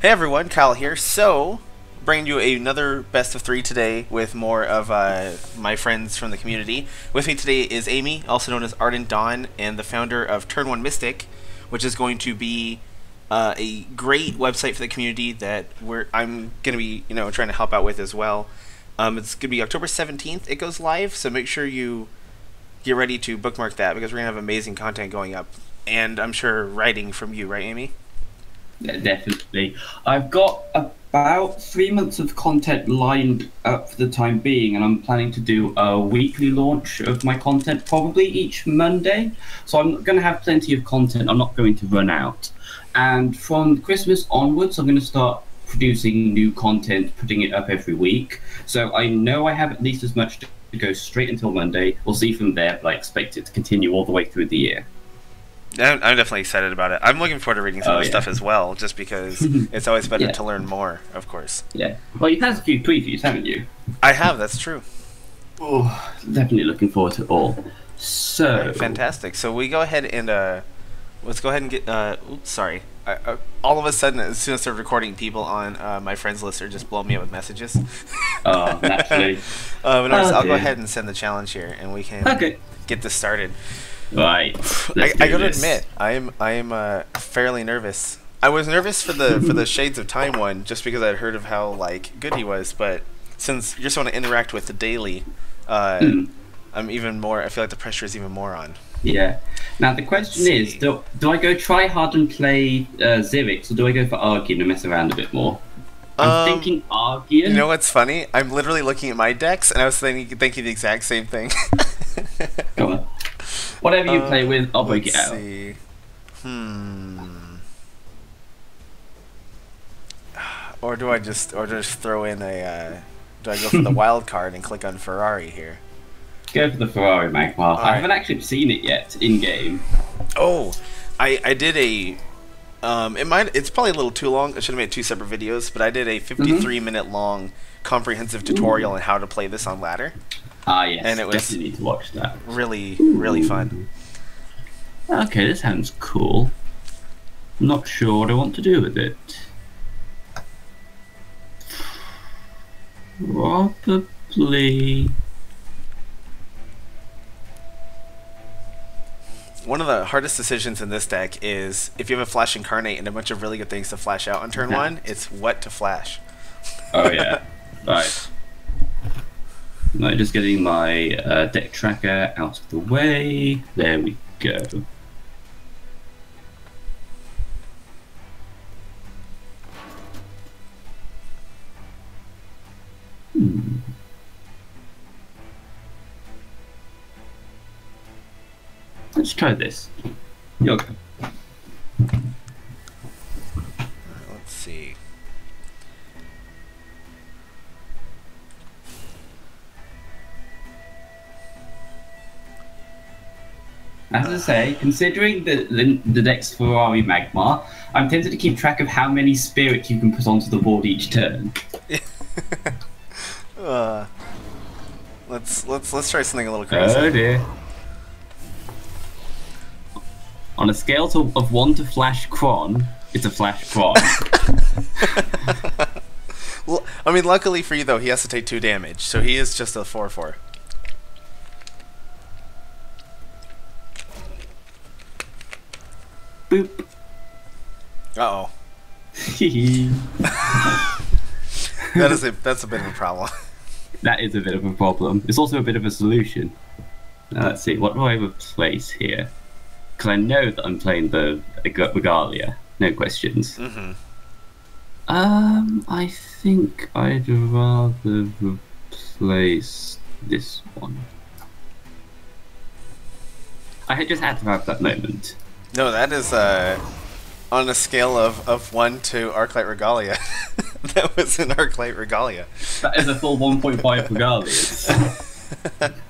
Hey everyone, Kyle here. So, bringing you another best of three today with more of uh, my friends from the community. With me today is Amy, also known as Ardent Dawn, and the founder of Turn One Mystic, which is going to be uh, a great website for the community that we're I'm going to be you know trying to help out with as well. Um, it's going to be October 17th. It goes live, so make sure you get ready to bookmark that because we're going to have amazing content going up, and I'm sure writing from you, right, Amy? Yeah, definitely. I've got about three months of content lined up for the time being, and I'm planning to do a weekly launch of my content probably each Monday. So I'm going to have plenty of content. I'm not going to run out. And from Christmas onwards, I'm going to start producing new content, putting it up every week. So I know I have at least as much to go straight until Monday. We'll see from there, but I expect it to continue all the way through the year. I'm, I'm definitely excited about it. I'm looking forward to reading some Oh, of the yeah. stuff as well, just because it's always better Yeah. to learn more, of course. Yeah. Well, you've had a few previews, haven't you? I have, that's true. Oh, definitely looking forward to all. So, Fantastic. So we go ahead and uh, let's go ahead and get. Uh, oops, sorry. I, uh, all of a sudden, as soon as I started recording, people on uh, my friends list are just blowing me up with messages. Oh, naturally. Uh, but Oh, I'll go ahead and send the challenge here, and we can Okay. get this started. Right. I, I gotta this. admit, I am I am uh, fairly nervous. I was nervous for the for the Shades of Time one, just because I'd heard of how like good he was. But since you just want to interact with the daily, uh, Mm. I'm even more. I feel like the pressure is even more on. Yeah. Now the question is, do, do I go try hard and play uh, Zirix, or do I go for Argeon and mess around a bit more? I'm Um, thinking Argeon. You know what's funny? I'm literally looking at my decks, and I was thinking, thinking the exact same thing. Whatever you Uh, play with, I'll break it Let's out. see. Hmm. Or do I just, or just throw in a? Uh, do I go for the wild card and click on Ferrari here? Go for the Ferrari Magmar. I Alright. haven't actually seen it yet in game. Oh, I I did a. Um, it might. It's probably a little too long. I should have made two separate videos, but I did a 53 minute long comprehensive tutorial on how to play this on ladder. Ah, yes. And it was- definitely need to watch that. Really, really fun. Okay, this sounds cool. I'm Not sure what I want to do with it. Probably. One of the hardest decisions in this deck is if you have a flash incarnate and a bunch of really good things to flash out on turn Yeah. one, it's what to flash. Oh yeah. right. Right, just getting my uh, deck tracker out of the way. There we go. Hmm. Let's try this. Yoga. As I say, considering the, the, the deck's Ferrari Magma, I'm tempted to keep track of how many spirits you can put onto the board each turn. Uh, let's let's let's try something a little crazy. Oh dear. On a scale to, of 1 to Flash Cron, it's a Flash Cron. Well, I mean, luckily for you though, he has to take two damage, so he is just a four Boop. Uh oh, that is a that's a bit of a problem. that is a bit of a problem. It's also a bit of a solution. Now, let's see, what do I replace here? Because I know that I'm playing the Regalia, no questions. hmm Um, I think I'd rather replace this one. I had just had to have that moment. No, that is uh, on a scale of, of one to Arclyte Regalia. that was an Arclyte Regalia. That is a full 1.5 Regalias.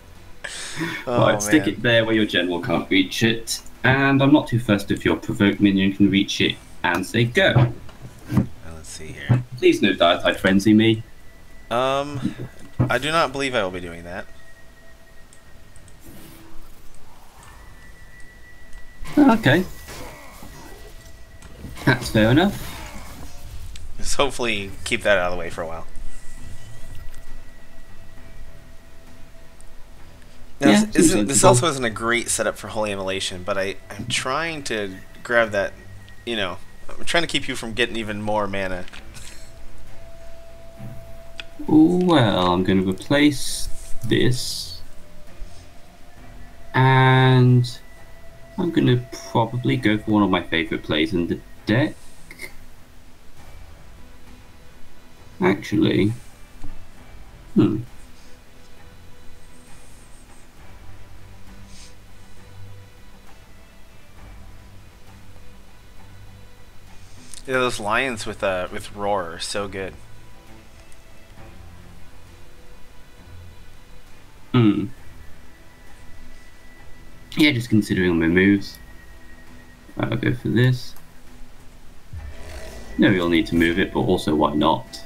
Oh, right, stick it there where your general can't reach it. And I'm not too fussed if your provoke minion can reach it and say go. Uh, Let's see here. Please no Dietide Frenzy me. Um, I do not believe I will be doing that. Okay. That's fair enough. So hopefully keep that out of the way for a while. Now, Yeah, this, this also isn't a great setup for Holy Immolation, but I, I'm trying to grab that, you know, I'm trying to keep you from getting even more mana. Well, I'm going to replace this. And I'm going to probably go for one of my favorite plays in the deck. Actually. Hmm. Yeah, those lions with uh with roar are so good. Hmm. Yeah, just considering my moves. I'll go for this. No, you'll need to move it, but also why not?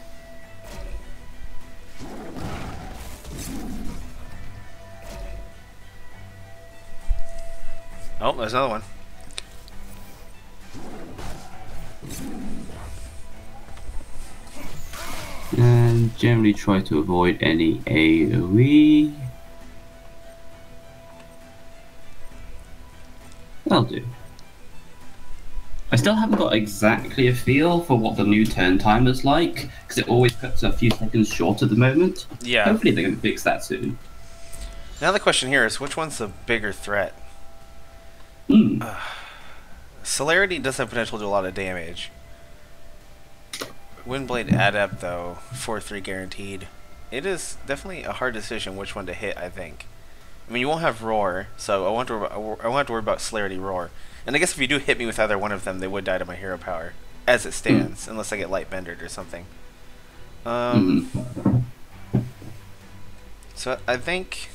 Oh, there's another one. And generally try to avoid any AoE. That'll do. I still haven't got exactly a feel for what the new turn time is like, because it always cuts a few seconds short at the moment. Yeah. Hopefully they can fix that soon. Now the question here is, which one's the bigger threat? Hmm. Celerity does have potential to do a lot of damage. Windblade Adept, though, 4-3 guaranteed. It is definitely a hard decision which one to hit, I think. I mean, you won't have Roar, so I won't, have to, I won't have to worry about Celerity Roar. And I guess if you do hit me with either one of them, they would die to my hero power, as it stands, unless I get Light Bendered or something. Um, Mhm. So I think...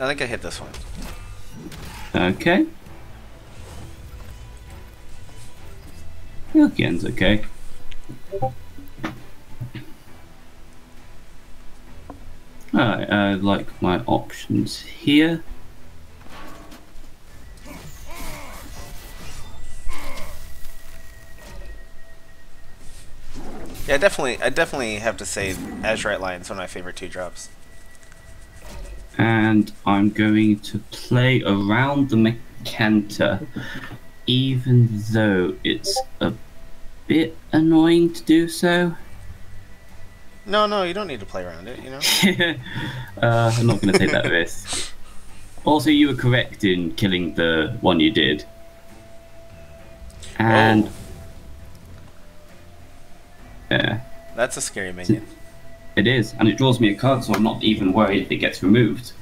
I think I hit this one. Okay. Again's okay. Alright, uh, I like my options here. Yeah, definitely. I definitely have to say Azurite Lion's one of my favorite two drops. And I'm going to play around the Mechanta, even though it's a bit annoying to do so. No, no, you don't need to play around it. You know. uh, I'm not going to take that risk. Also, you were correct in killing the one you did. And Oh, yeah, that's a scary minion. it is, and it draws me a card, so I'm not even worried if it gets removed.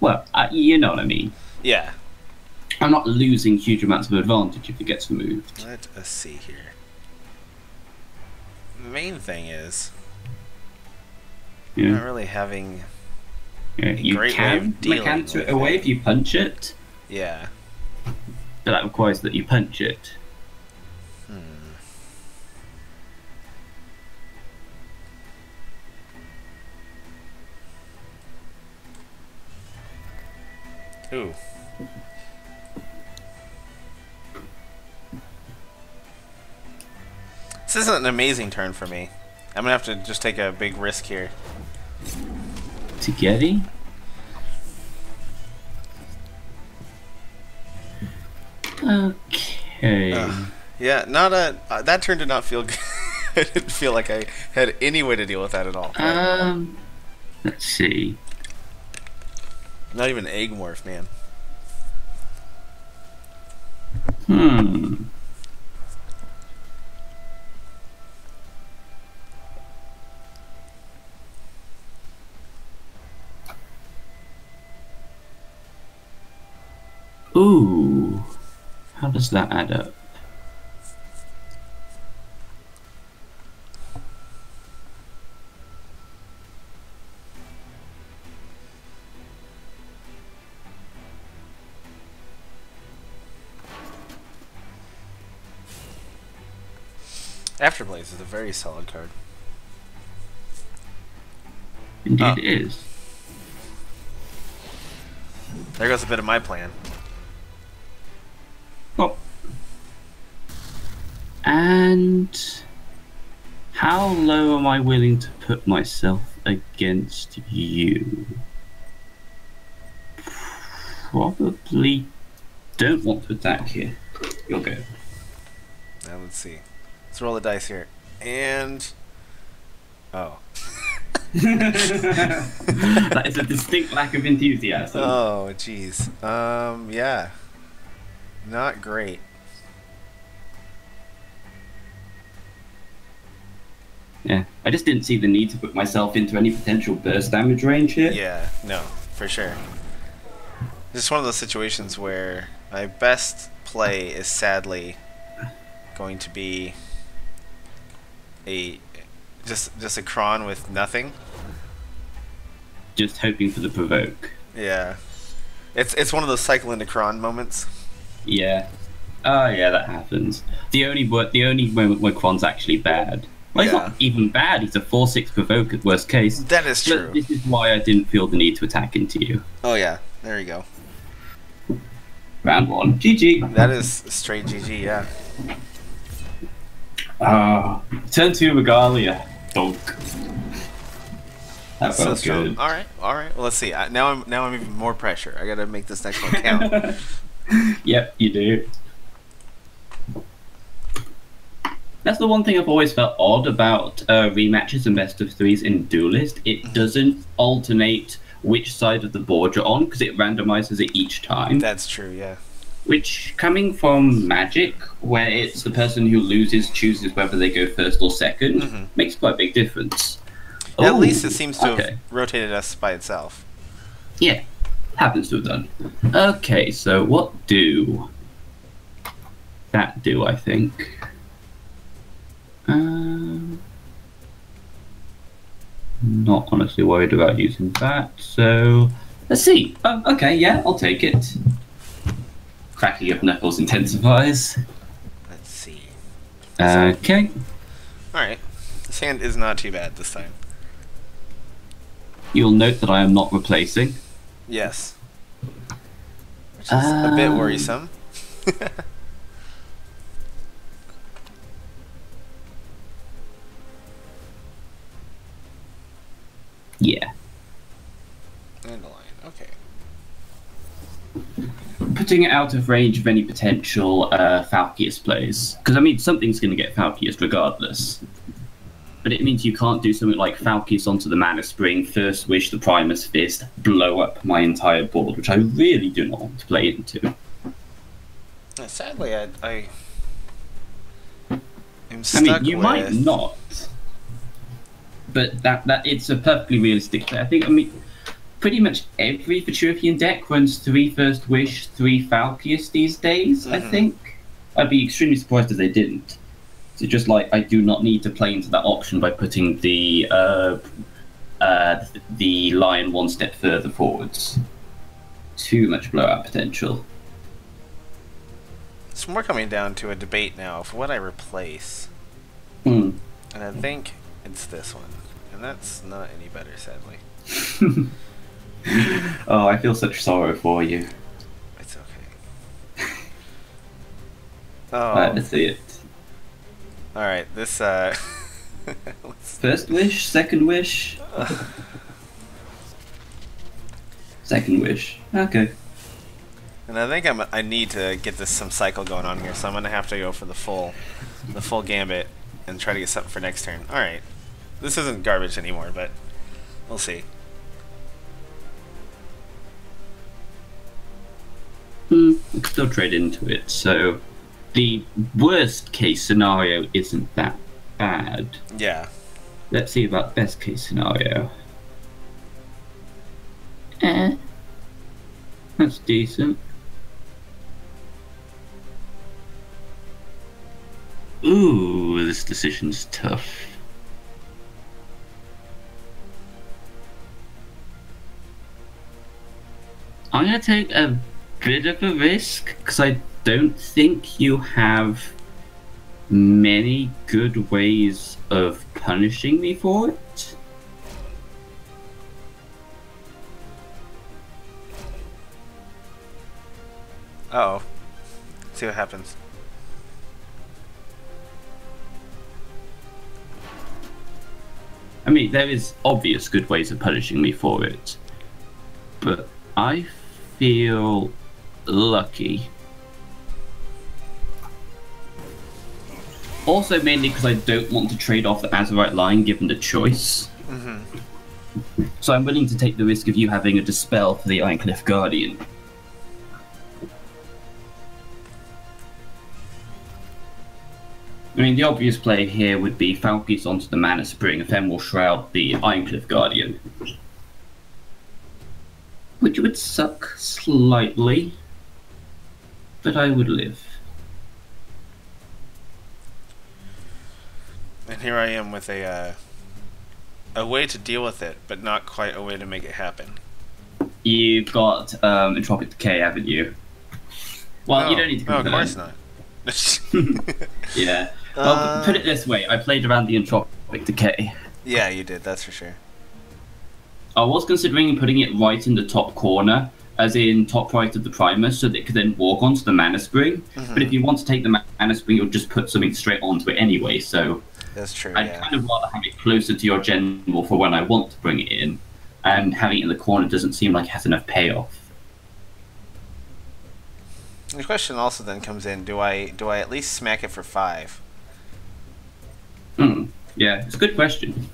Well, uh, you know what I mean. Yeah. I'm not losing huge amounts of advantage if it gets removed. Let us see here. The main thing is Yeah, not really having. yeah. you great way can of dealing Mechanta with it away it. if you punch it, Yeah. but that requires that you punch it. Hmm. Ooh. This isn't an amazing turn for me. I'm gonna have to just take a big risk here. Spaghetti? Okay. Ugh. Yeah, not a. Uh, that turn did not feel good. I didn't feel like I had any way to deal with that at all. Um, let's see. Not even egg morph, man. Hmm. Ooh. How does that add up? Afterblaze is a very solid card. Indeed, Ah. it is. There goes a bit of my plan. How low am I willing to put myself against you? Probably don't want to attack here. You'll go. Now let's see. Let's roll the dice here. And oh. that is a distinct lack of enthusiasm. Oh, jeez. Um, yeah. Not great. Yeah, I just didn't see the need to put myself into any potential burst damage range here. Yeah, no, for sure. Just one of those situations where my best play is sadly going to be a just just a cron with nothing. Just hoping for the provoke. Yeah. It's it's one of those cycle into cron moments. Yeah. Oh yeah, that happens. The only the only moment where cron's actually bad. Well, he's Yeah. not even bad. He's a four six provoke at worst case. That is But true. this is why I didn't feel the need to attack into you. Oh yeah, there you go. Round one. GG. That is straight GG, yeah. Ah, turn two Regalia. Donk. That So good. All right, all right. Well, let's see. I, now I'm now I'm even more pressure. I gotta make this next one count. Yep, you do. That's the one thing I've always felt odd about uh, rematches and best of threes in Duelyst. It doesn't alternate which side of the board you're on because it randomizes it each time. That's true. Yeah. Which, coming from Magic, where it's the person who loses chooses whether they go first or 2nd Mhm. makes quite a big difference. At Ooh, least it seems to okay. have rotated us by itself. Yeah, happens to have done. Okay, so what do that do? I think. Um, not honestly worried about using that. So let's see. Oh, okay, yeah, I'll take it. Cracking of knuckles intensifies. Let's see. Okay. All right. This hand is not too bad this time. You'll note that I am not replacing. Yes. Which is a bit Um, worrisome. putting it out of range of any potential uh, plays. Because, I mean, something's going to get Falcius regardless. But it means you can't do something like Falcius onto the Mana Spring, First Wish the Primus Fist, blow up my entire board, which I really do not want to play into. Sadly, I, I I mean, you with... might not. But that, that it's a perfectly realistic play. I think, I mean, pretty much every Vetruvian deck runs three First Wish, three Falcius these days, I Mhm. think. I'd be extremely surprised if they didn't. So just like I do not need to play into that option by putting the uh, uh, the lion one step further forwards. Too much blowout potential. It's more coming down to a debate now of what I replace. Hmm. And I think it's this one. And that's not any better, sadly. Oh, I feel such sorrow for you. It's okay. Oh, Right, let's see it. alright. This, uh... First wish, second wish. Second wish. Okay. and I think I'm, I need to get this some cycle going on here, so I'm gonna have to go for the full, the full gambit and try to get something for next turn. Alright. This isn't garbage anymore, but we'll see. Trade into it. So the worst case scenario isn't that bad. Yeah. Let's see about best case scenario. Eh. That's decent. Ooh, this decision's tough. I'm gonna take a bit of a risk because I don't think you have many good ways of punishing me for it. Uh oh. See what happens. I mean, there is obvious good ways of punishing me for it, but I feel lucky. Also, mainly because I don't want to trade off the Azurite Lion given the choice. Mm-hmm. So I'm willing to take the risk of you having a dispel for the Ironcliffe Guardian. I mean, the obvious play here would be Falcius onto the Mana Spring, Ephemeral Shroud, the Ironcliffe Guardian. Which would suck slightly, but I would live. And here I am with a uh, a way to deal with it, but not quite a way to make it happen. You've got um, Entropic Decay, haven't you? Well, you Oh, don't need to No, of course not. Yeah. Well, Uh, put it this way: I played around the Entropic Decay. yeah, you did. That's for sure. I was considering putting it right in the top corner, as in top right of the Primus, so that it could then walk onto the Mana Spring. Mm-hmm. But if you want to take the Mana Spring, you'll just put something straight onto it anyway. So That's true. I'd yeah. kind of rather have it closer to your general for when I want to bring it in, and having it in the corner doesn't seem like it has enough payoff. The question also then comes in: Do I do I at least smack it for five? Hmm. Yeah, it's a good question.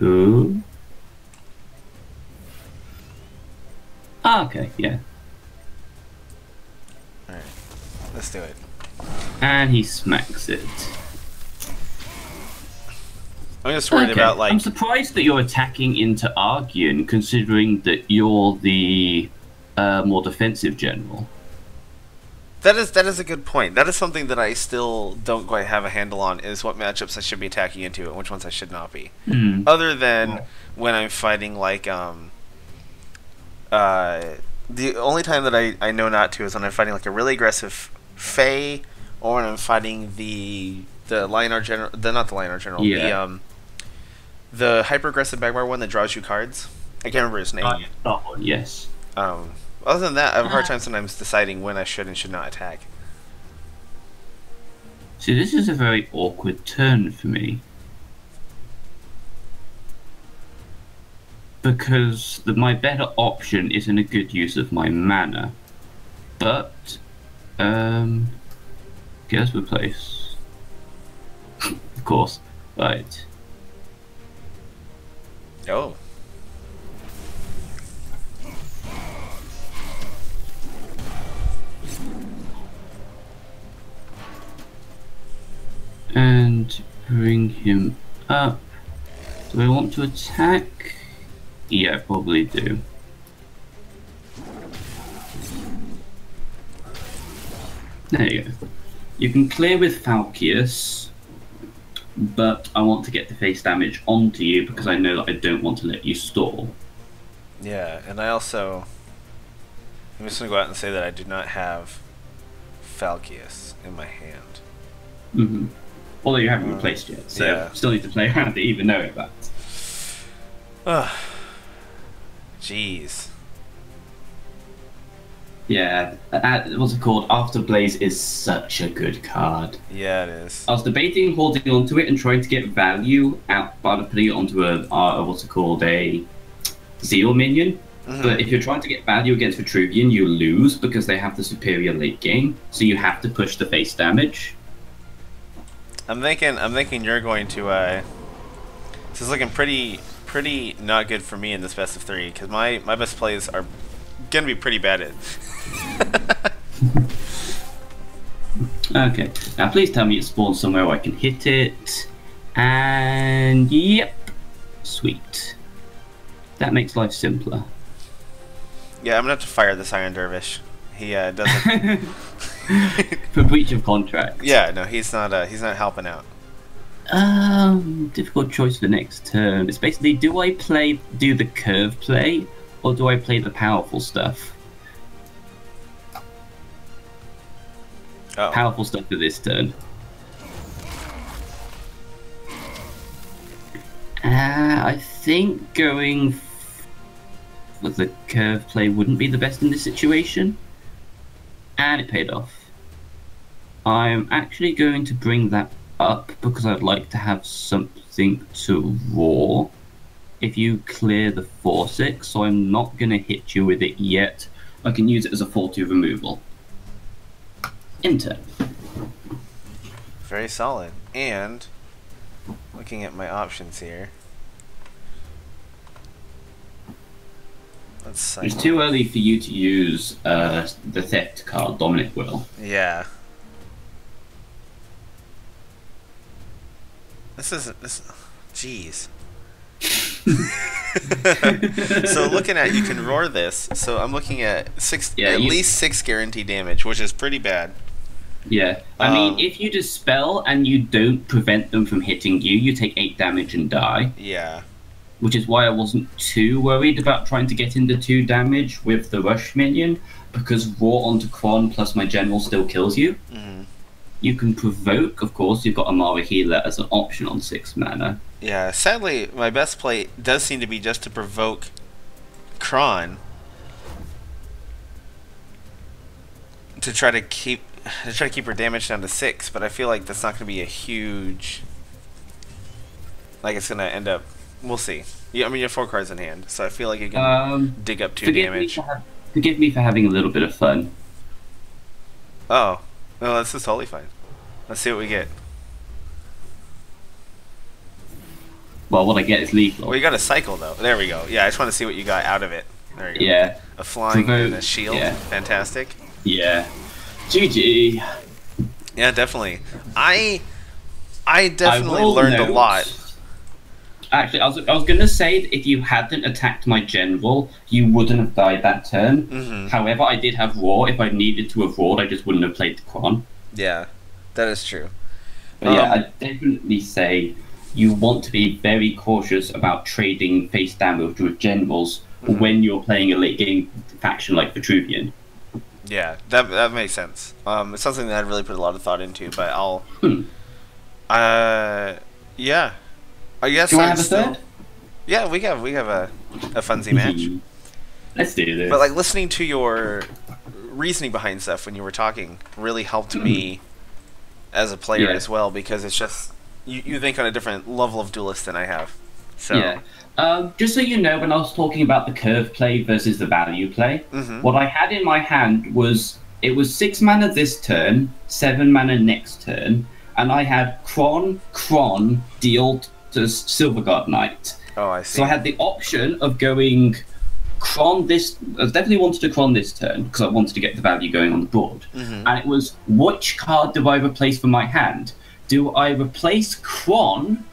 Ooh. Ah, okay, yeah. All right, let's do it. And he smacks it. I'm just worried Okay, about like I'm surprised that you're attacking into Argeon, considering that you're the uh, more defensive general. That is that is a good point. That is something that I still don't quite have a handle on. Is what matchups I should be attacking into and which ones I should not be. Hmm. Other than when I'm fighting like um uh the only time that I, I know not to is when I'm fighting like a really aggressive Fey or when I'm fighting the the Lyonar general the not the Lyonar general the Yeah. um the hyper aggressive Magmar one that draws you cards. I can't remember his name. Ah, yeah, that one, yes. Um other than that, I have a hard time sometimes deciding when I should and should not attack. See, this is a very awkward turn for me. Because the, my better option isn't a good use of my mana. But, um, guess replace. of course. Right. Oh. And bring him up. Do I want to attack? Yeah, I probably do. There you go. You can clear with Falcius, but I want to get the face damage onto you because I know that I don't want to let you stall. Yeah, and I also I'm just gonna go out and say that I do not have Falcius in my hand. hmm Although you haven't replaced yet, so yeah. still need to play around to even know that. Ugh. Jeez. Yeah, uh, what's it called? After Blaze is such a good card. Yeah, it is. I was debating holding onto it and trying to get value out by putting it onto a, uh, what's it called, a Zeal minion. Mhm. But if you're trying to get value against Vetruvian, you lose because they have the superior late game. So you have to push the face damage. I'm thinking I'm thinking you're going to uh this is looking pretty pretty not good for me in this best of three because my my best plays are gonna be pretty bad at Okay, now please tell me it spawns somewhere where I can hit it. And yep, sweet. That makes life simpler. yeah I'm gonna have to fire this Iron Dervish he uh, doesn't For breach of contract. yeah no he's not uh, he's not helping out Um, difficult choice for the next turn. It's basically, do I play, do the curve play, or do I play the powerful stuff? oh Powerful stuff for this turn. Uh, I think going with the curve play wouldn't be the best in this situation. And it paid off. I'm actually going to bring that up because I'd like to have something to roar if you clear the 4-6, so I'm not going to hit you with it yet. I can use it as a 4-2 removal. Enter. Very solid. And looking at my options here. Let's. It's too early for you to use uh, the theft card, Dominate Will. Yeah. This isn't this. Jeez. so looking at you can roar this. So I'm looking at six, Yeah, at you- least six guarantee damage, which is pretty bad. Yeah, I Um, mean, if you dispel and you don't prevent them from hitting you, you take 8 damage and die. Yeah. which is why I wasn't too worried about trying to get into two damage with the rush minion, because raw onto Kron plus my general still kills you. hmm You can provoke, of course, you've got Amara Healer as an option on six mana. Yeah. Sadly, my best play does seem to be just to provoke Kron to try to keep to try to keep her damage down to six. But I feel like that's not going to be a huge. Like it's going to end up. We'll see. Yeah, I mean you have four cards in hand, so I feel like you can Um, dig up two forgive, me damage. for ha- forgive me for having a little bit of fun. Oh, no, this is totally fine. Let's see what we get. Well, what I get is lethal. Well, you got a cycle though. There we go. Yeah, I just want to see what you got out of it. There you go. yeah, A flying and a shield. yeah. Fantastic. yeah. GG. Yeah, definitely. I I definitely I learned a lot. Actually, I was, I was going to say that if you hadn't attacked my general, you wouldn't have died that turn. hmm However, I did have Raw. If I needed to have Rawed, I just wouldn't have played the Kron. Yeah, that is true. But yeah, Um, I definitely say you want to be very cautious about trading face damage with generals Mhm. when you're playing a late game faction like Vetruvian. Yeah, that that makes sense. Um, it's something that I really put a lot of thought into, but I'll. Hmm. Uh, yeah. I guess Do you I'm want to have a still- third? Yeah, we have we have a a funsy match. Let's do this. But like listening to your reasoning behind stuff when you were talking really helped me as a player Yeah. as well because it's just you, you think on a different level of Duelyst than I have. So Yeah. Um, just so you know, when I was talking about the curve play versus the value play, Mhm. what I had in my hand was it was six mana this turn, seven mana next turn, and I had Kron, Kron, Dealtus, Silverguard Knight. Oh, I see. So I had the option of going Kron this. I definitely wanted to Kron this turn because I wanted to get the value going on the board. Mhm. And it was which card do I replace from my hand? Do I replace Kron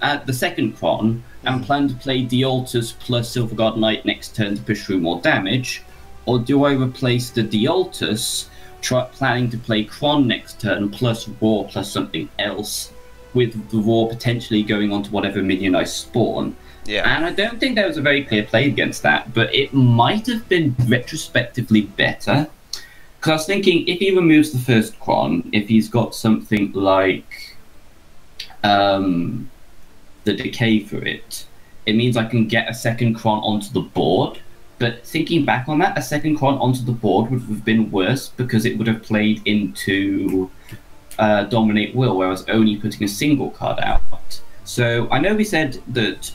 at the second Kron and Mhm. plan to play Dealtus plus Silverguard Knight next turn to push through more damage? Or do I replace the Dealtus, try, planning to play Kron next turn plus War plus something else, with the Raw potentially going on to whatever minion I spawn? yeah. And I don't think there was a very clear play against that, but it might have been retrospectively better. Because I was thinking, if he removes the first Kron, if he's got something like um, the decay for it, it means I can get a second Kron onto the board. But thinking back on that, a second Kron onto the board would have been worse because it would have played into uh, Dominate Will, where I was only putting a single card out. So I know we said that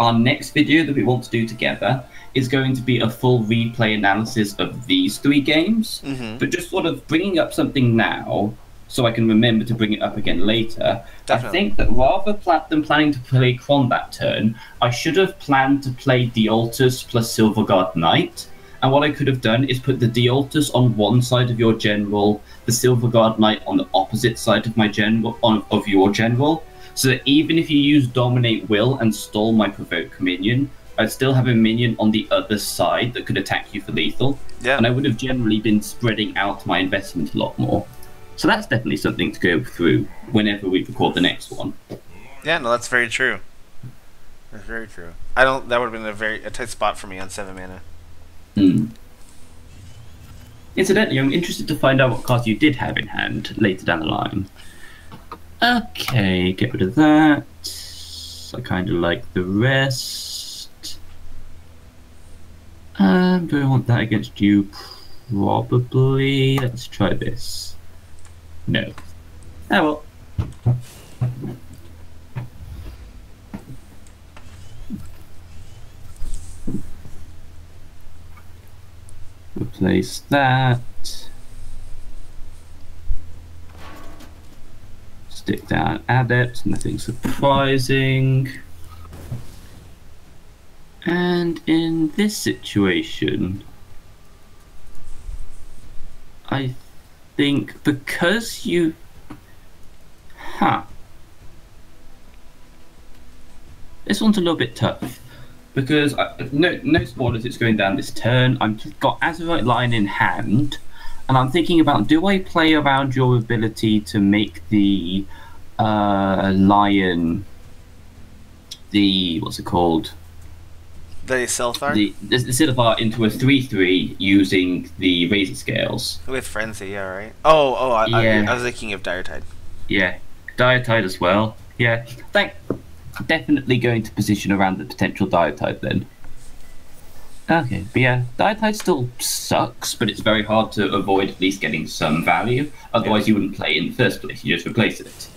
our next video that we want to do together is going to be a full replay analysis of these three games, Mhm. but just sort of bringing up something now so I can remember to bring it up again later. Definitely. I think that rather pla- than planning to play Kron that turn, I should have planned to play the Dealtus plus Silverguard Knight. And what I could have done is put the Dealtus on one side of your general, the Silverguard Knight on the opposite side of my general on, of your general, so that even if you use Dominate Will and stall my Provoke minion, I'd still have a minion on the other side that could attack you for lethal, Yeah. and I would have generally been spreading out my investment a lot more. So that's definitely something to go through whenever we record the next one. Yeah, no, that's very true. That's very true. I don't. That would have been a very a tight spot for me on seven mana. Hmm. Incidentally, I'm interested to find out what cards you did have in hand later down the line. Okay, get rid of that. I kind of like the rest. Um, do I want that against you? Probably. Let's try this. No. Oh well. Replace that. Stick down adept, nothing surprising. And in this situation, I think because you. Huh. This one's a little bit tough. Because, I, no, no spoilers, it's going down this turn. I've got Azurite Line in hand, and I'm thinking about do I play around your ability to make the uh, Lion. The. What's it called? The Silithar The, the, into a 3 3 using the Razor Scales. with Frenzy, yeah, right? Oh, oh, I, Yeah. I, I was thinking of Dire Tide. Yeah, Diatide as well. Yeah, thank. Definitely going to position around the potential Diatide then. Okay, but yeah, Diatide still sucks, but it's very hard to avoid at least getting some value. Otherwise, you wouldn't play in the first place. You just replace it.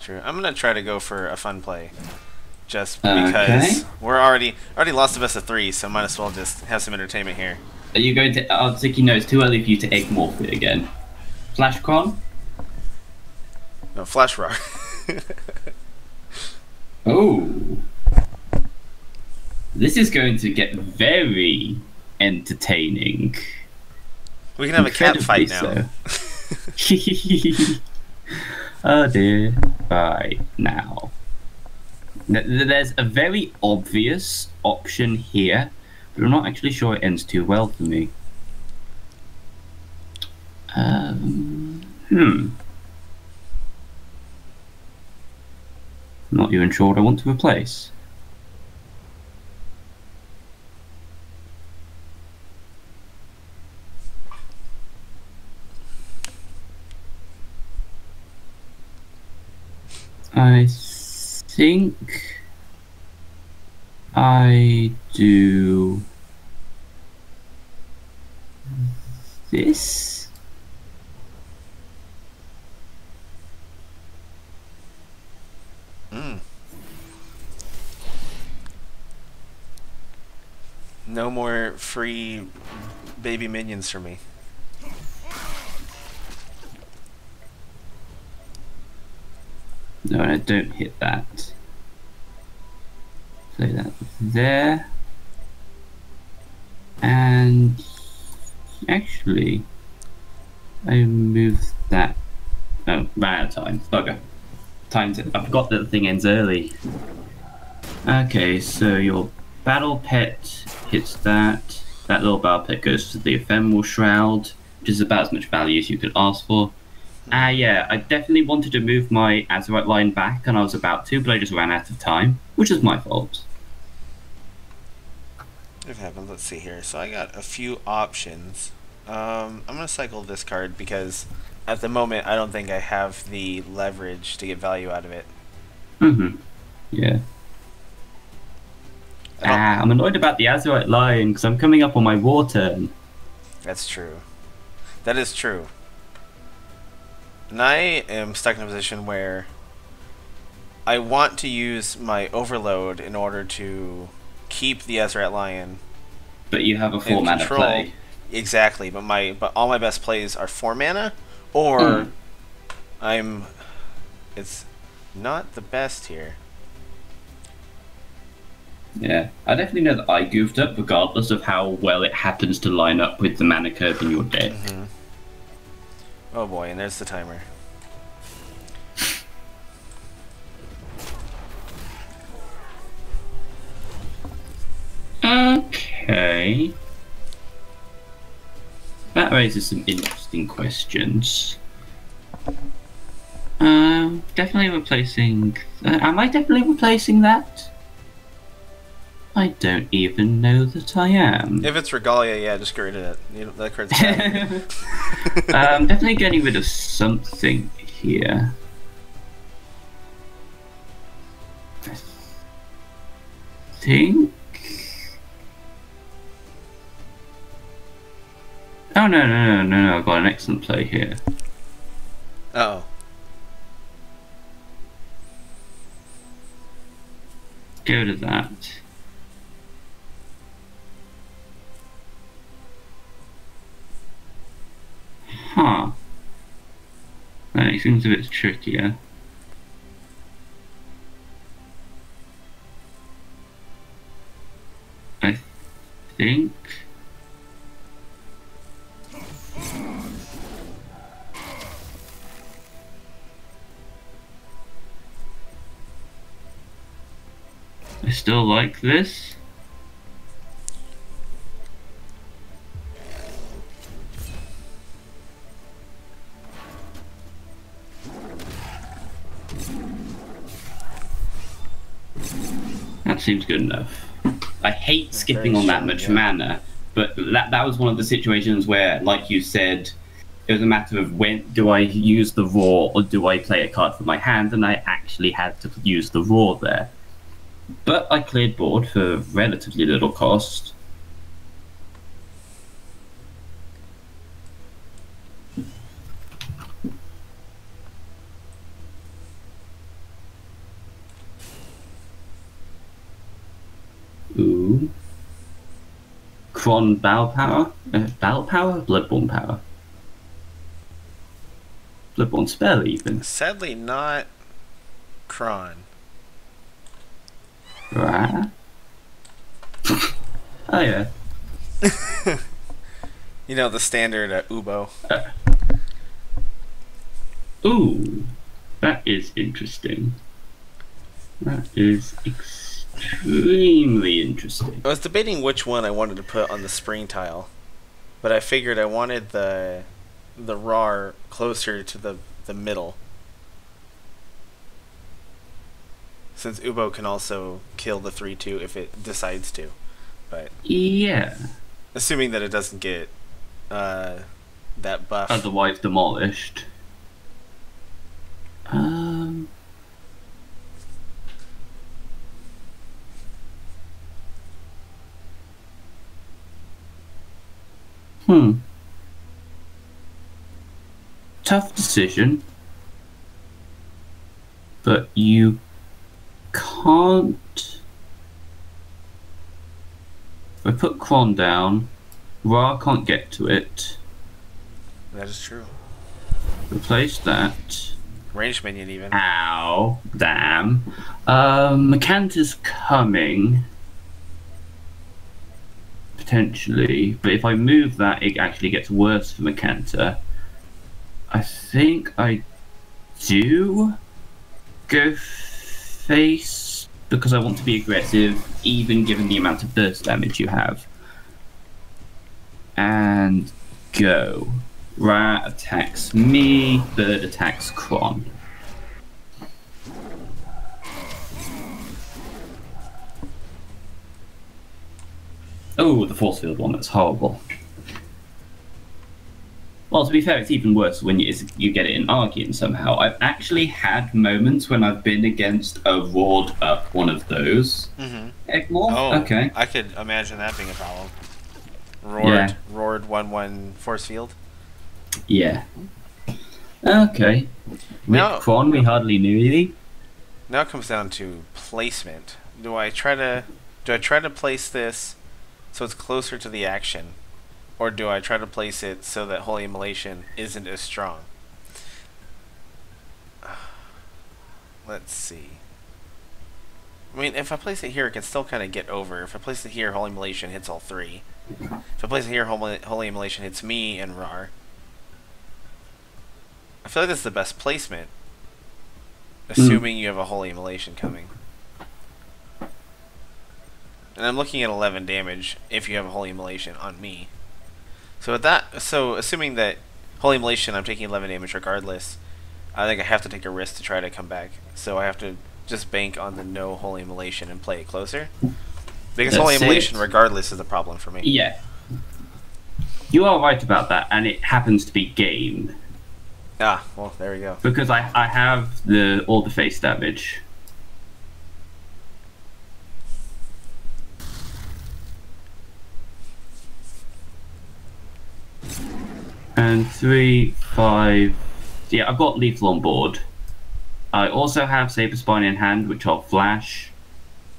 True. I'm gonna try to go for a fun play, just Okay. because we're already already lost of us of three, so might as well just have some entertainment here. Are you going to? I was thinking, no, it's too early for you to egg morph it again. Flashcron? No, Flash Roar. Oh. This is going to get very entertaining. we can have a cat fight now. so. oh dear. Right, now. Th- th- There's a very obvious option here, but I'm not actually sure it ends too well for me. Um, hmm. Not even sure what I want to replace. I think I do this. Mm. No more free baby minions for me. No, I don't hit that. Play that there. And actually, I moved that. Oh, of time. Bugger. Time to. I forgot that the thing ends early. Okay, so your battle pet hits that. That little battle pet goes to the ephemeral shroud, which is about as much value as you could ask for. Ah, yeah, I definitely wanted to move my Azurite Lion back, and I was about to, but I just ran out of time, which is my fault. It happens, let's see here. So I got a few options. Um, I'm gonna cycle this card because at the moment I don't think I have the leverage to get value out of it. Mm-hmm. Yeah. Ah, I'm annoyed about the Azurite Lion because I'm coming up on my war turn. That's true. That is true. And I am stuck in a position where I want to use my overload in order to keep the Azurite Lion But you have a four mana play. Exactly, but my but all my best plays are four mana, or Hmm. I'm. It's not the best here. Yeah, I definitely know that I goofed up, regardless of how well it happens to line up with the mana curve in your deck. Oh boy, and there's the timer. Okay. That raises some interesting questions. Um, definitely replacing. Uh, am I definitely replacing that? I don't even know that I am. If it's Regalia, yeah, just get rid of it. You know, that card's. I'm definitely getting rid of something here. I think. Oh no no no no no! I've got an excellent play here. Oh. Go to that. Huh. That seems a bit trickier. I think. I still like this. That seems good enough. I hate skipping on that much yeah. mana, but that that was one of the situations where, like you said, it was a matter of when do I use the raw or do I play a card from my hand, and I actually had to use the raw there. But I cleared board for relatively little cost. Ooh. Kron Bow Power? Uh, Battle Power? Bloodborne Power. Bloodborne Spell, even. Sadly, not Kron. Right. oh, yeah. You know, the standard uh, Ubo. Ooh. That is interesting. That is extremely interesting. I was debating which one I wanted to put on the spring tile, but I figured I wanted the the RAR closer to the the middle. Since Ubo can also kill the 3 2 if it decides to. But Yeah. assuming that it doesn't get uh, that buff. Otherwise demolished. Um. Hmm. Tough decision. But you can't. If I put Kron down, Ra can't get to it. that is true. Replace that. Range minion, even. Ow. Damn. Um, Makantor's coming. Potentially. But if I move that, it actually gets worse for Makantor. I think I do go face because I want to be aggressive, even given the amount of burst damage you have. And go. Rat attacks me, Bird attacks Kron. Oh, the force field one, that's horrible. Well, to be fair, it's even worse when you, you get it in Archean somehow. I've actually had moments when I've been against a roared up one of those. Mm-hmm. Egmore? Oh, Okay. I could imagine that being a problem. Roared, Yeah. roared one one force field. Yeah. Okay. With Now- Kron, we hardly knew really. Now it comes down to placement. Do I try to do I try to place this so it's closer to the action, or do I try to place it so that Holy Immolation isn't as strong? Let's see. I mean, if I place it here, it can still kind of get over. If I place it here, Holy Immolation hits all three. If I place it here, Holy, Holy Immolation hits me and Rar. I feel like this is the best placement. Hmm. Assuming you have a Holy Immolation coming. And I'm looking at 11 damage if you have a Holy Immolation on me. So with that, so assuming that Holy Immolation, I'm taking 11 damage regardless. I think I have to take a risk to try to come back. So I have to just bank on the no Holy Immolation and play it closer. Because That's Holy it. Immolation, regardless, is the problem for me. Yeah. You are right about that, and it happens to be game. Ah, well, there we go. Because I, I have the all the face damage. And three, five, yeah, I've got Lethal on board. I also have Saber Spine in hand, which I'll flash.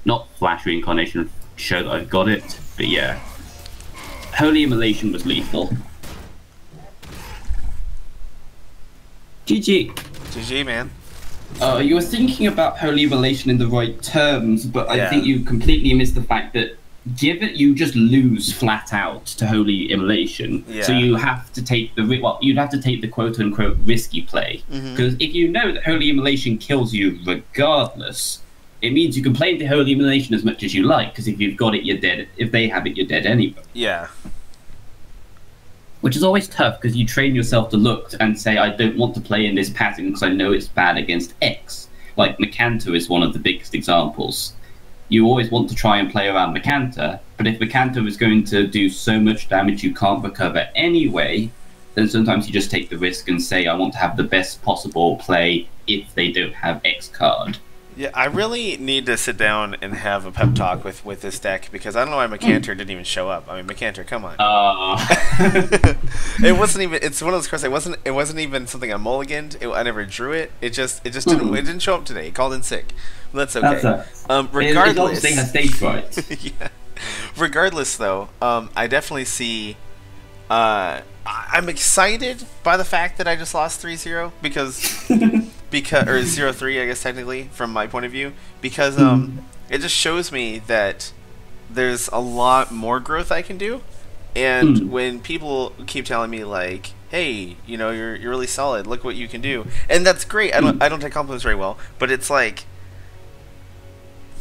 Not flash reincarnation, show that I've got it, but yeah. Holy Immolation was lethal. GG. GG, man. Uh, you were thinking about holy relation in the right terms, but I Yeah. think you completely missed the fact that give it you just lose flat out to holy immolation. So you have to take the well, you'd have to take the quote unquote risky play mm-hmm. because if you know that holy immolation kills you regardless. It means you can play into holy immolation as much as you like, because if you've got it, you're dead. If they have it, you're dead anyway. Yeah. Which is always tough because you train yourself to look and say, I don't want to play in this pattern because I know it's bad against X. Like Makantor is one of the biggest examples. You always want to try and play around Makantor, but if Makantor is going to do so much damage you can't recover anyway, then sometimes you just take the risk and say, I want to have the best possible play if they don't have X card. Yeah, I really need to sit down and have a pep talk with, with this deck because I don't know why Makantor didn't even show up. I mean, Makantor, come on. Uh, it wasn't even. It's one of those cards. It wasn't. It wasn't even something I mulliganed. It, I never drew it. It just. It just didn't. Mhm. It didn't show up today. It called in sick. That's okay. That's a- um, regardless. obviously has stage fright. yeah. Regardless, though, um, I definitely see. Uh, I'm excited by the fact that I just lost 3-0 because because or 0-3, I guess technically from my point of view because um it just shows me that there's a lot more growth I can do. And Mm. when people keep telling me like, "Hey, you know, you're you're really solid. Look what you can do," and that's great. I don't I don't take compliments very well, but it's like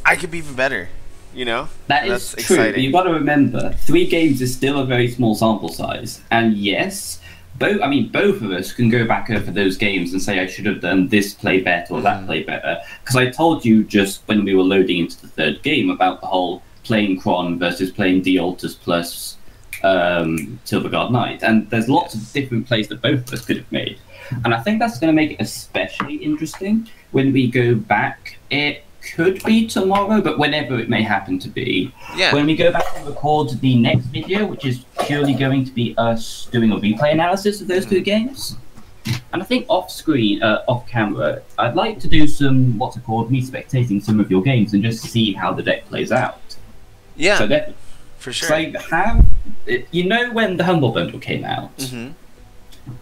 I could be even better. You know, That is true, but you've got to remember, three games is still a very small sample size. And yes, both I mean both of us can go back over those games and say I should have done this play better or that Mhm. play better. Because I told you just when we were loading into the third game about the whole playing Kron versus playing Dealtus plus um, Silverguard Knight. And there's lots of different plays that both of us could have made. And I think that's going to make it especially interesting when we go back. It could be tomorrow, but whenever it may happen to be. yeah. When we go back and record the next video, which is purely going to be us doing a replay analysis of those two games. And I think off screen, uh, off camera, I'd like to do some, what's it called, me spectating some of your games and just see how the deck plays out. yeah, So that, for sure. I have, you know when the Humble Bundle came out? hmm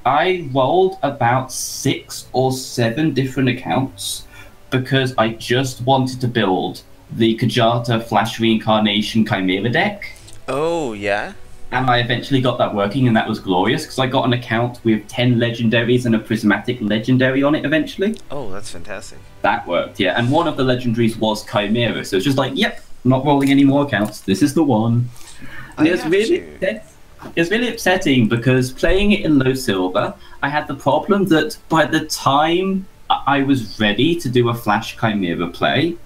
I rolled about six or seven different accounts because I just wanted to build the Kujata Flash Reincarnation Chimera deck. Oh yeah. And I eventually got that working, and that was glorious because I got an account with 10 legendaries and a prismatic legendary on it eventually. Oh, that's fantastic. That worked, yeah. And one of the legendaries was Chimera, so it's just like, yep, I'm not rolling any more accounts. This is the one. And I it was have really, to. it really upsetting because playing it in low silver, I had the problem that by the time I was ready to do a Flash Chimera play,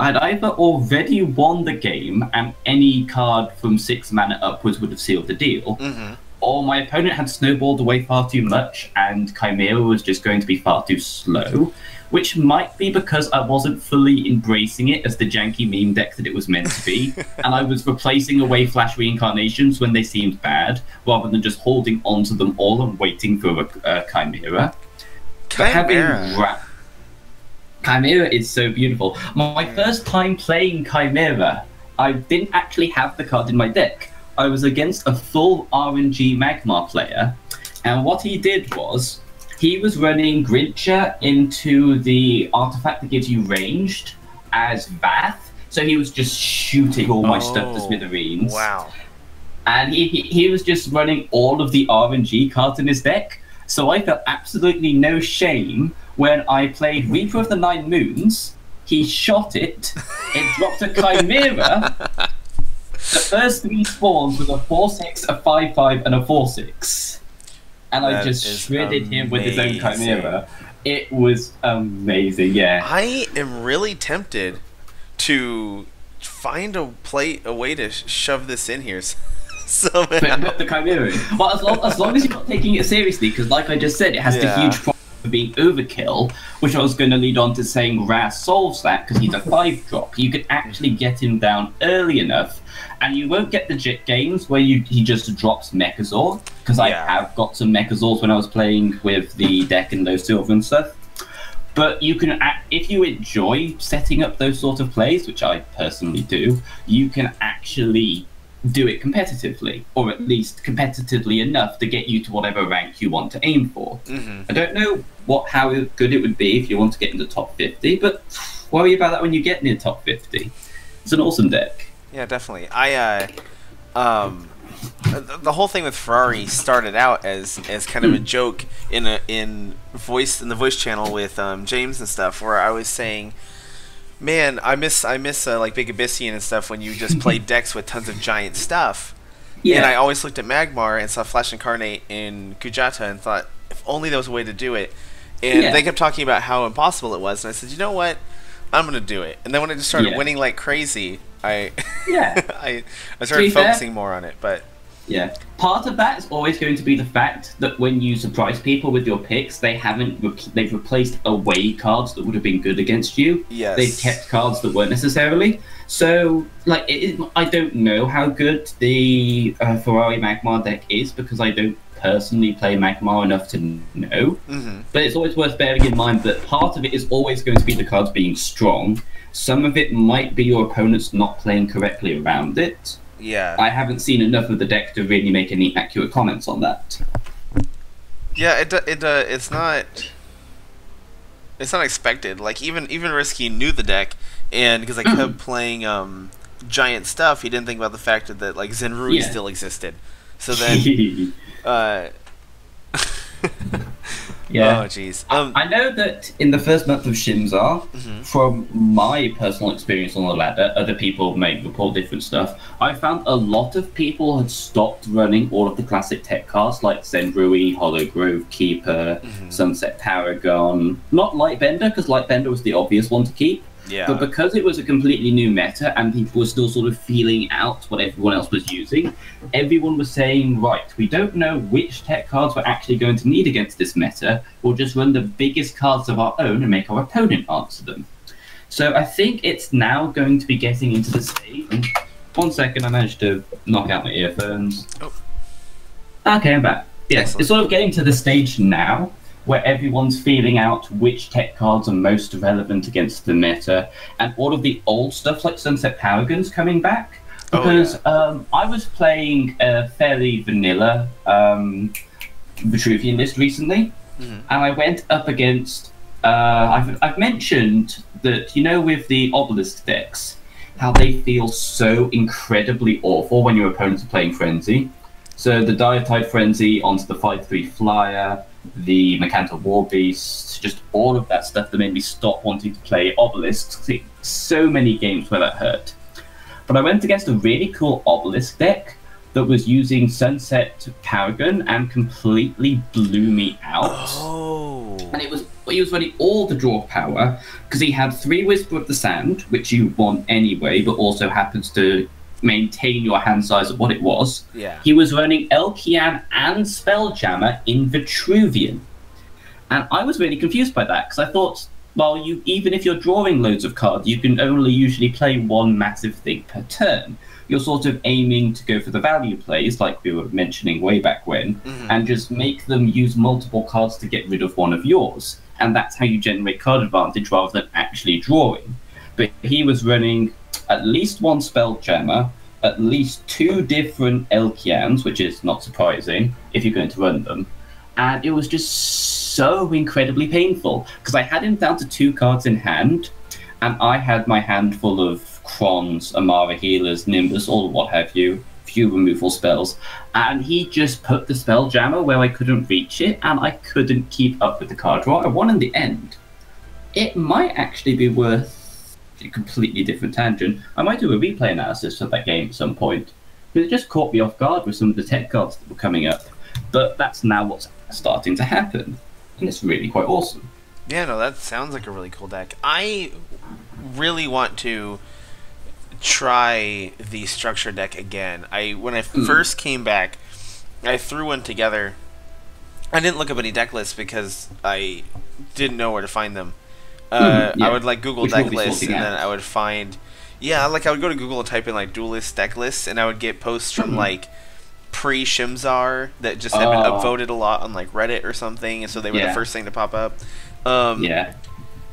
I'd either already won the game and any card from six mana upwards would have sealed the deal, hmm or my opponent had snowballed away far too much and Chimera was just going to be far too slow, which might be because I wasn't fully embracing it as the janky meme deck that it was meant to be, and I was replacing away Flash reincarnations when they seemed bad, rather than just holding onto them all and waiting for a, a Chimera. Chimera. ra- Chimera is so beautiful. My mm. first time playing Chimera, I didn't actually have the card in my deck. I was against a full RNG Magmar player, and what he did was he was running Grincher into the artifact that gives you ranged as Vath. So he was just shooting all my stuff to Oh, smithereens Wow. and he, he, he was just running all of the RNG cards in his deck. So I felt absolutely no shame when I played Reaper of the Nine Moons. He shot it, it dropped a Chimera. The first three spawns was a 4 6, a 5 5, and a 4 6. And I just shredded him with his own. Chimera. It was amazing, yeah. I am really tempted to find a play a way to shove this in here somehow. But not the Chimera. Well, as long, as long as you're not taking it seriously, because like I just said, it has Yeah. the huge problem of being overkill, which I was going to lead on to saying Raz solves that because he's a five drop. You can actually get him down early enough, and you won't get the Jit games where you he just drops Mechazor because I have got some Mechazors when I was playing with the deck and those silver and stuff. But you can, if you enjoy setting up those sort of plays, which I personally do, you can actually do it competitively, or at least competitively enough to get you to whatever rank you want to aim for. hmm I don't know what how good it would be if you want to get into top 50, but worry about that when you get near top 50. It's an awesome deck. Yeah, definitely. I uh, um, the, the whole thing with Ferrari started out as as kind of a joke in a in voice in the voice channel with um, James and stuff, where I was saying, "Man, I miss I miss uh, like Big Abyssian and stuff when you just play decks with tons of giant stuff." Yeah, And I always looked at Magmar and saw Flash Incarnate in Kujata and thought, if only there was a way to do it. And Yeah. they kept talking about how impossible it was, and I said, you know what? I'm gonna do it. And then when I just started Yeah. winning like crazy, I Yeah. I I started be fair- focusing more on it. But Yeah. Part of that is always going to be the fact that when you surprise people with your picks, they haven't re- they've replaced away cards that would have been good against you. Yes. They've kept cards that weren't necessarily. So, like, is- I don't know how good the uh, Ferrari Magmar deck is because I don't personally play Magmar enough to know. hmm But it's always worth bearing in mind that part of it is always going to be the cards being strong. Some of it might be your opponents not playing correctly around it. Yeah, I haven't seen enough of the deck to really make any accurate comments on that. yeah. It it uh, it's not it's not expected. Like even even Risky knew the deck, and because I kept playing um giant stuff, he didn't think about the fact that like Zenrui Yeah. still existed. So then. Uh, yeah. Oh, jeez. Um, I know that in the first month of Shimzar, Mhm. from my personal experience on the ladder, other people may report different stuff. I found a lot of people had stopped running all of the classic tech cards like Zenrui, Hollow Grove Keeper, Mhm. Sunset Paragon. Not Lightbender, because Lightbender was the obvious one to keep. Yeah. But because it was a completely new meta and people were still sort of feeling out what everyone else was using, everyone was saying, right, we don't know which tech cards we're actually going to need against this meta. We'll just run the biggest cards of our own and make our opponent answer them. So I think it's now going to be getting into the stage. One second, I managed to knock out my earphones. Oh. Okay, I'm back. Yes, Excellent. it's sort of getting to the stage now where everyone's feeling out which tech cards are most relevant against the meta, and all of the old stuff like Sunset Paragon's coming back. Oh, Because um, I was playing a fairly vanilla um, Vetruvian list recently, Mhm. and I went up against. Uh, I've, I've mentioned that, you know, with the Obelisk decks, how they feel so incredibly awful when your opponents are playing Frenzy. So the Diatide Frenzy onto the 5 3 Flyer, the Makantor War Beast, just all of that stuff that made me stop wanting to play Obelisks. So many games where that hurt. But I went against a really cool Obelisk deck that was using Sunset Paragon and completely blew me out. oh. And it was he was running all the draw power because he had three Whisper of the Sand, which you want anyway, but also happens to maintain your hand size of what it was. Yeah. He was running Elkian and Spelljammer in Vetruvian. And I was really confused by that because I thought, well, you even if you're drawing loads of cards, you can only usually play one massive thing per turn. You're sort of aiming to go for the value plays, like we were mentioning way back when, Mhm. and just make them use multiple cards to get rid of one of yours. And that's how you generate card advantage rather than actually drawing. But he was running at least one Spelljammer, at least two different Elkians, which is not surprising if you're going to run them. And it was just so incredibly painful because I had him down to two cards in hand, and I had my hand full of Krons, Amara Healers, Nimbus, all what have you, few removal spells, and he just put the spell jammer where I couldn't reach it, and I couldn't keep up with the card draw. I won in the end. It might actually be worth a completely different tangent. I might do a replay analysis of that game at some point. Because it just caught me off guard with some of the tech cards that were coming up. But that's now what's starting to happen. And it's really quite awesome. Yeah, no, that sounds like a really cool deck. I really want to try the structure deck again. I when I Mm. first came back, I threw one together I didn't look up any deck lists because I didn't know where to find them. Uh, Mm, yeah. I would like Google Which we'll deck lists, and then. I would find, yeah, like I would go to Google and type in like Duelyst deck lists, and I would get posts from Mhm. like pre Shimzar that just had been Oh. upvoted a lot on like Reddit or something, and so they were the first thing to pop up. Um, Yeah.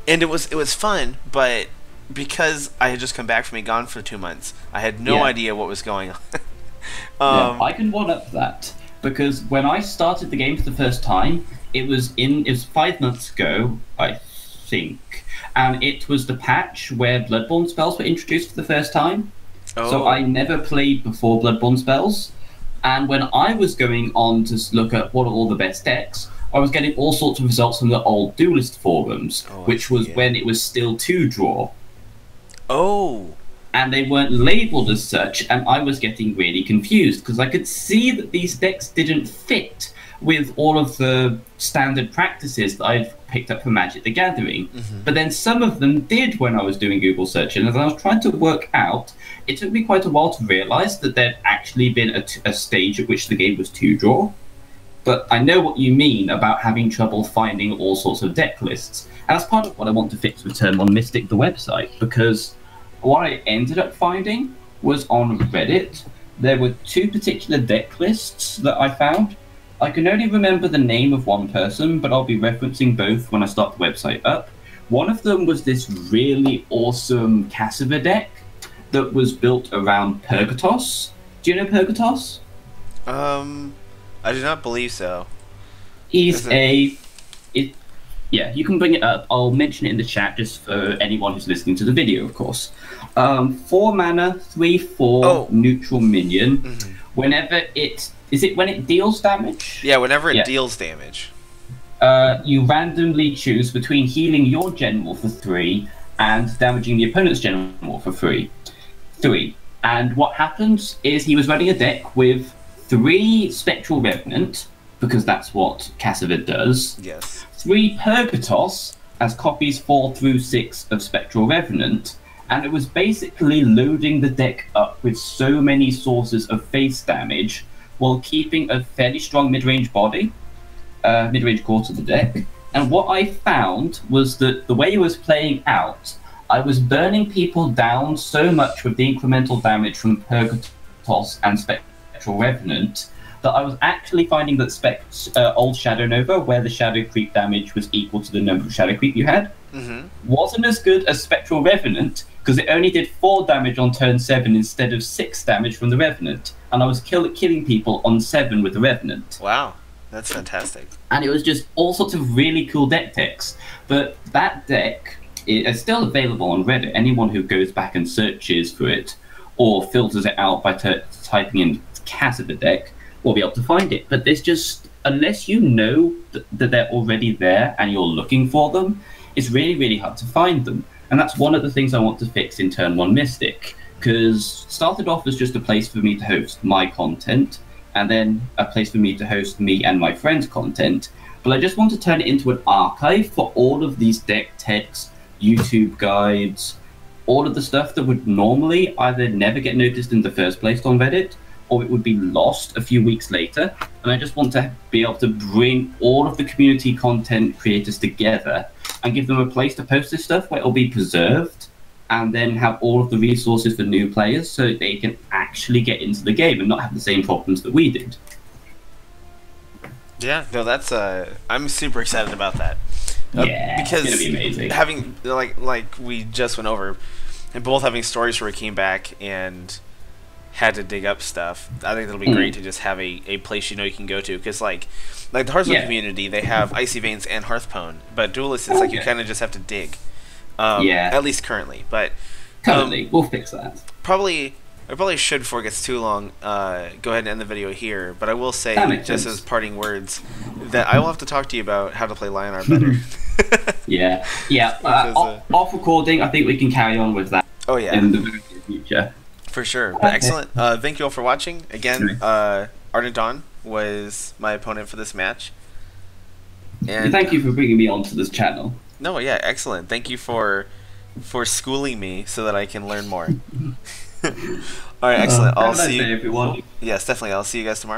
and it was it was fun, but because I had just come back from being gone for two months, I had no Yeah. idea what was going on. yeah, um, I can one up that because when I started the game for the first time, it was in it was five months ago, I think, and it was the patch where Bloodborne spells were introduced for the first time. oh, So I never played before Bloodborne spells, and when I was going on to look at what are all the best decks, I was getting all sorts of results from the old Duelyst forums, Oh, which was yeah. when it was still two draw. Oh, and they weren't labeled as such, and I was getting really confused because I could see that these decks didn't fit with all of the standard practices that I've picked up from Magic the Gathering. Mhm. But then some of them did when I was doing Google searching, and as I was trying to work out, it took me quite a while to realize that there'd actually been a, t- a stage at which the game was two draw. But I know what you mean about having trouble finding all sorts of deck lists. And that's part of what I want to fix with Turn One Mystic, the website, because what I ended up finding was on Reddit, there were two particular deck lists that I found. I can only remember the name of one person, but I'll be referencing both when I start the website up. One of them was this really awesome Cassyva deck that was built around Purgatos. Do you know Purgatos? um, I do not believe so. He's Is it- a. It, yeah, you can bring it up. I'll mention it in the chat just for anyone who's listening to the video, of course. Um, four mana, three four Oh. neutral minion. Mhm. Whenever it is it when it deals damage, Yeah, whenever it Yeah. deals damage. uh, you randomly choose between healing your general for three and damaging the opponent's general for three. Three. And what happens is he was running a deck with three Spectral Revenant, because that's what Cassiva does, Yes. three Purgatos as copies four through six of Spectral Revenant, and it was basically loading the deck up with so many sources of face damage while keeping a fairly strong mid range body, uh, mid range core to the deck. And what I found was that the way it was playing out, I was burning people down so much with the incremental damage from Purgatos and Spectral Revenant that I was actually finding that spec uh, old Shadow Nova, where the Shadow Creep damage was equal to the number of Shadow Creep you had, Mm-hmm. wasn't as good as Spectral Revenant because it only did four damage on turn seven instead of six damage from the Revenant, and I was kill- killing people on seven with the Revenant Wow, that's fantastic. and it was just all sorts of really cool deck decks. But that deck is still available on Reddit. Anyone who goes back and searches for it or filters it out by t- typing in Cassyva deck will be able to find it. But there's just unless you know th- that they're already there and you're looking for them, it's really really hard to find them. And that's one of the things I want to fix in Turn One Mystic. Because started off as just a place for me to host my content, and then a place for me to host me and my friends' content. But I just want to turn it into an archive for all of these deck techs, YouTube guides, all of the stuff that would normally either never get noticed in the first place on Reddit, or it would be lost a few weeks later. And I just want to be able to bring all of the community content creators together and give them a place to post this stuff where it'll be preserved and then have all of the resources for new players so they can actually get into the game and not have the same problems that we did. Yeah, no, that's uh, I'm super excited about that. Uh, Yeah, it's because be amazing. having like like we just went over, and both having stories where we came back and had to dig up stuff. I think that'll be Mm. great to just have a, a place you know you can go to because like like the Hearthstone Yeah. community they have Icy Veins and Hearthpwn, but Duelyst is like you kind of just have to dig. Um, Yeah. At least currently, but Currently, we'll fix that. probably I probably should before it gets too long. Uh, go ahead and end the video here. But I will say, just sense. as parting words, that I will have to talk to you about how to play Lionheart better. Yeah, yeah. Uh, Because, off, off recording, I think we can carry on with that oh yeah, in the future. For sure. But excellent. Uh, thank you all for watching. Again, Nice. uh, Ardent Dawn was my opponent for this match. And Thank you for bringing me onto this channel. No, yeah, excellent. Thank you for for schooling me so that I can learn more. all right, excellent. Uh, I'll have a nice see day, you. everyone. Yes, definitely. I'll see you guys tomorrow.